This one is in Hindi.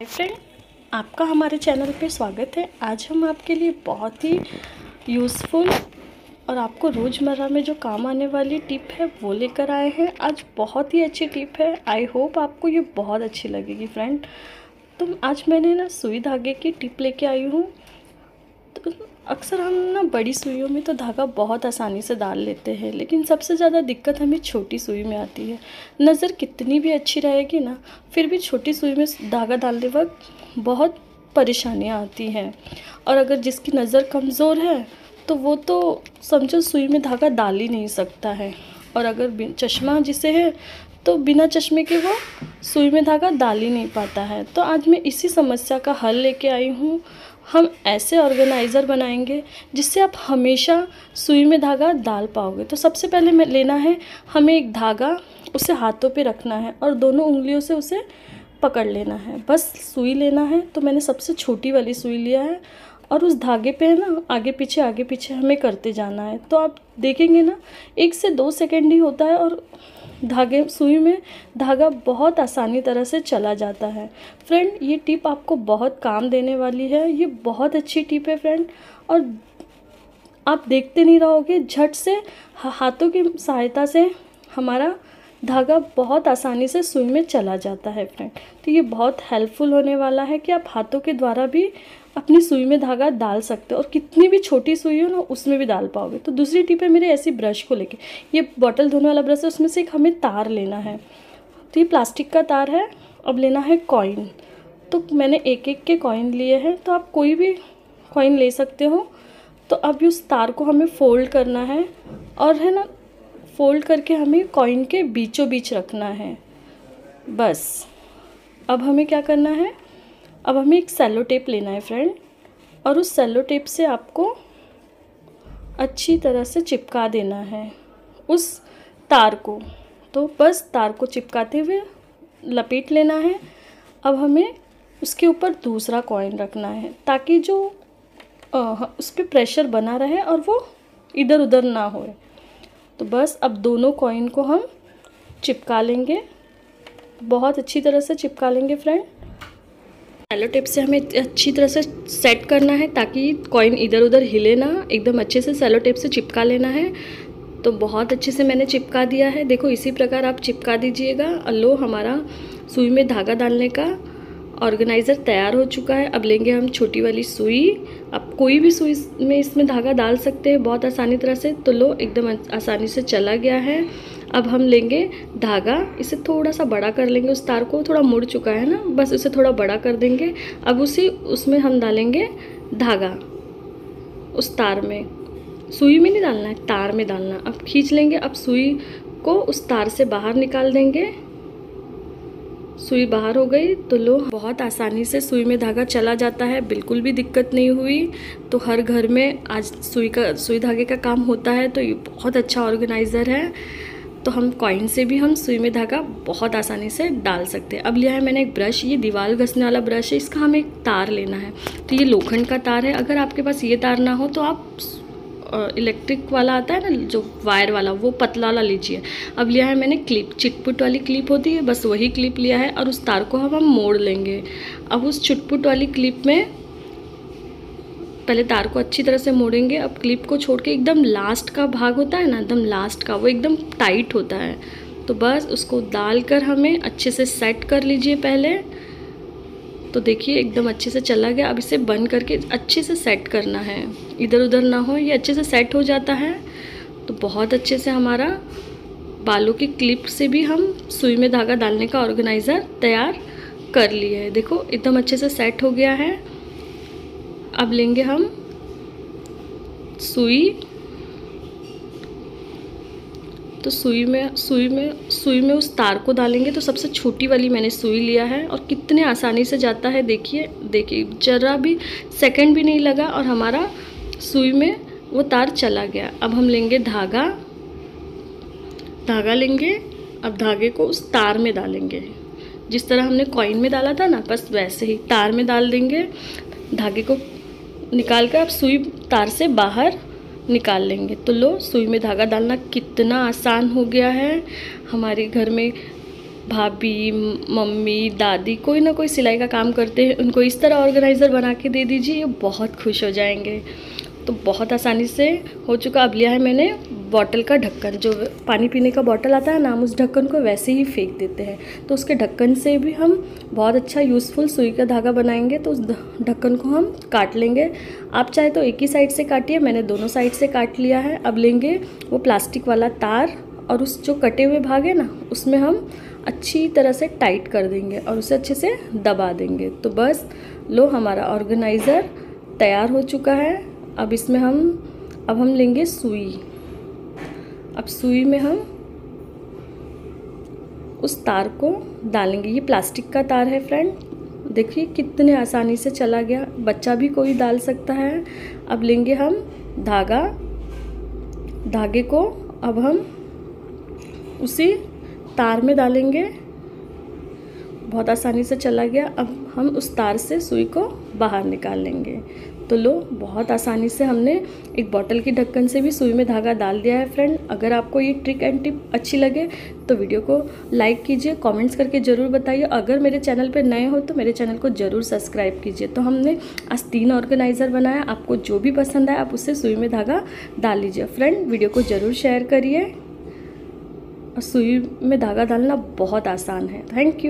फ्रेंड आपका हमारे चैनल पे स्वागत है। आज हम आपके लिए बहुत ही यूज़फुल और आपको रोज़मर्रा में जो काम आने वाली टिप है, वो लेकर आए हैं। आज बहुत ही अच्छी टिप है। आई होप आपको ये बहुत अच्छी लगेगी फ्रेंड तो आज मैंने ना सुई धागे की टिप लेके आई हूँ। तो अक्सर हम ना बड़ी सुइयों में तो धागा बहुत आसानी से डाल लेते हैं, लेकिन सबसे ज़्यादा दिक्कत हमें छोटी सुई में आती है। नज़र कितनी भी अच्छी रहेगी ना, फिर भी छोटी सुई में धागा डालने वक्त बहुत परेशानियाँ आती हैं। और अगर जिसकी नज़र कमज़ोर है तो वो तो समझो सुई में धागा डाल ही नहीं सकता है। और अगर चश्मा जिसे है तो बिना चश्मे के वो सुई में धागा डाल ही नहीं पाता है। तो आज मैं इसी समस्या का हल लेके आई हूँ हम ऐसे ऑर्गेनाइज़र बनाएँगे जिससे आप हमेशा सुई में धागा डाल पाओगे। तो सबसे पहले मैं लेना है, हमें एक धागा उसे हाथों पे रखना है और दोनों उंगलियों से उसे पकड़ लेना है। बस सुई लेना है तो मैंने सबसे छोटी वाली सुई लिया है और उस धागे पे ना, आगे पीछे आगे पीछे हमें करते जाना है। तो आप देखेंगे ना, एक से दो सेकेंड ही होता है और धागे, सुई में धागा बहुत आसानी तरह से चला जाता है। फ्रेंड, ये टिप आपको बहुत काम देने वाली है। ये बहुत अच्छी टिप है फ्रेंड। और आप देखते नहीं रहोगे, झट से हाथों की सहायता से हमारा धागा बहुत आसानी से सुई में चला जाता है फ्रेंड। तो ये बहुत हेल्पफुल होने वाला है कि आप हाथों के द्वारा भी अपनी सुई में धागा डाल सकते हो और कितनी भी छोटी सुई हो ना, उसमें भी डाल पाओगे। तो दूसरी टिप है मेरे ऐसी ब्रश को लेके। ये बॉटल धोने वाला ब्रश है, उसमें से एक हमें तार लेना है। तो ये प्लास्टिक का तार है, अब लेना है कॉइन तो मैंने एक एक के कॉइन लिए हैं तो आप कोई भी कॉइन ले सकते हो। तो अब उस तार को हमें फोल्ड करना है और है ना फोल्ड करके हमें कॉइन के बीचों बीच रखना है। बस। अब हमें क्या करना है? अब हमें एक सेलो टेप लेना है फ्रेंड और उस सेलो टेप से आपको अच्छी तरह से चिपका देना है उस तार को। तो बस तार को चिपकाते हुए लपेट लेना है। अब हमें उसके ऊपर दूसरा कॉइन रखना है ताकि जो आ, उस पर प्रेशर बना रहे और वो इधर उधर ना हो तो बस अब दोनों कॉइन को हम चिपका लेंगे। बहुत अच्छी तरह से चिपका लेंगे फ्रेंड सेलो टेप से हमें अच्छी तरह से सेट करना है ताकि कॉइन इधर उधर हिले ना, एकदम अच्छे से सेलो टेप से चिपका लेना है। तो बहुत अच्छे से मैंने चिपका दिया है। देखो, इसी प्रकार आप चिपका दीजिएगा। लो हमारा सुई में धागा डालने का। ऑर्गेनाइज़र तैयार हो चुका है। अब लेंगे हम छोटी वाली सुई। अब कोई भी सुई में इसमें धागा डाल सकते हैं बहुत आसानी तरह से। तो लो, एकदम आसानी से चला गया है। अब हम लेंगे धागा। इसे थोड़ा सा बड़ा कर लेंगे। उस तार को थोड़ा मुड़ चुका है ना? बस उसे थोड़ा बड़ा कर देंगे। अब उसी, उसमें हम डालेंगे धागा। उस तार में। सुई में नहीं डालना है, तार में डालना अब खींच लेंगे। अब सुई को उस तार से बाहर निकाल देंगे। सुई बाहर हो गई तो लो बहुत आसानी से सुई में धागा चला जाता है, बिल्कुल भी दिक्कत नहीं हुई। तो हर घर में आज सुई का, सुई धागे का काम होता है तो ये बहुत अच्छा ऑर्गेनाइज़र है। तो हम कॉइन से भी हम सुई में धागा बहुत आसानी से डाल सकते हैं। अब लिया है मैंने एक ब्रश, ये दीवार घसने वाला ब्रश है, इसका हमें एक तार लेना है। तो ये लोखंड का तार है, अगर आपके पास ये तार ना हो तो आप इलेक्ट्रिक वाला आता है ना, जो वायर वाला, वो पतला वाला लीजिए। अब लिया है मैंने क्लिप चिटपुट वाली क्लिप होती है, बस वही क्लिप लिया है और उस तार को हम हम मोड़ लेंगे। अब उस चुटपुट वाली क्लिप में पहले तार को अच्छी तरह से मोड़ेंगे। अब क्लिप को छोड़ के एकदम लास्ट का भाग होता है ना, एकदम लास्ट का, वो एकदम टाइट होता है। तो बस उसको डाल कर हमें अच्छे से सेट कर लीजिए पहले। तो देखिए, एकदम अच्छे से चला गया। अब इसे बंद करके अच्छे से सेट करना है। इधर उधर ना हो, ये अच्छे से सेट हो जाता है। तो बहुत अच्छे से हमारा बालों की क्लिप से भी हम सुई में धागा डालने का ऑर्गेनाइज़र तैयार कर लिए है। देखो, एकदम अच्छे से सेट हो गया है। अब लेंगे हम सुई। तो सुई में सुई में सुई में उस तार को डालेंगे तो सबसे छोटी वाली मैंने सुई लिया है और कितने आसानी से जाता है देखिए देखिए, जरा भी सेकंड भी नहीं लगा और हमारा सुई में वो तार चला गया। अब हम लेंगे धागा धागा लेंगे, अब धागे को उस तार में डालेंगे। जिस तरह हमने कॉइन में डाला था ना, बस वैसे ही तार में डाल देंगे, धागे को निकाल कर अब सुई तार से बाहर निकाल लेंगे। तो लो, सुई में धागा डालना कितना आसान हो गया है। हमारे घर में भाभी, मम्मी, दादी कोई ना कोई सिलाई का काम करते हैं। उनको इस तरह ऑर्गेनाइज़र बना के दे दीजिए, ये बहुत खुश हो जाएँगे। तो बहुत आसानी से हो चुका। अब लिया है मैंने बॉटल का ढक्कन। जो पानी पीने का बॉटल आता है ना, हम उस ढक्कन को वैसे ही फेंक देते हैं। तो उसके ढक्कन से भी हम बहुत अच्छा यूज़फुल सुई का धागा बनाएँगे तो उस ढक्कन को हम काट लेंगे। आप चाहे तो एक ही साइड से काटिए, मैंने दोनों साइड से काट लिया है। अब लेंगे वो प्लास्टिक वाला तार और उस जो कटे हुए भाग है ना, उसमें हम अच्छी तरह से टाइट कर देंगे और उसे अच्छे से दबा देंगे। तो बस लो, हमारा ऑर्गेनाइज़र तैयार हो चुका है। अब इसमें हम, अब हम लेंगे सुई। अब सुई में हम उस तार को डालेंगे। ये प्लास्टिक का तार है फ्रेंड। देखिए कितने आसानी से चला गया। बच्चा भी कोई डाल सकता है। अब लेंगे हम धागा। धागे को अब हम उसी तार में डालेंगे। बहुत आसानी से चला गया। अब हम उस तार से सुई को बाहर निकाल लेंगे। तो लो, बहुत आसानी से हमने एक बॉटल की ढक्कन से भी सुई में धागा डाल दिया है फ्रेंड अगर आपको ये ट्रिक एंड टिप अच्छी लगे तो वीडियो को लाइक कीजिए कमेंट्स करके ज़रूर बताइए। अगर मेरे चैनल पर नए हो तो मेरे चैनल को ज़रूर सब्सक्राइब कीजिए। तो हमने आज तीन ऑर्गेनाइज़र बनाया। आपको जो भी पसंद आए, आप उससे सुई में धागा डाल लीजिए। फ्रेंड वीडियो को ज़रूर शेयर करिए। और सुई में धागा डालना बहुत आसान है। Thank you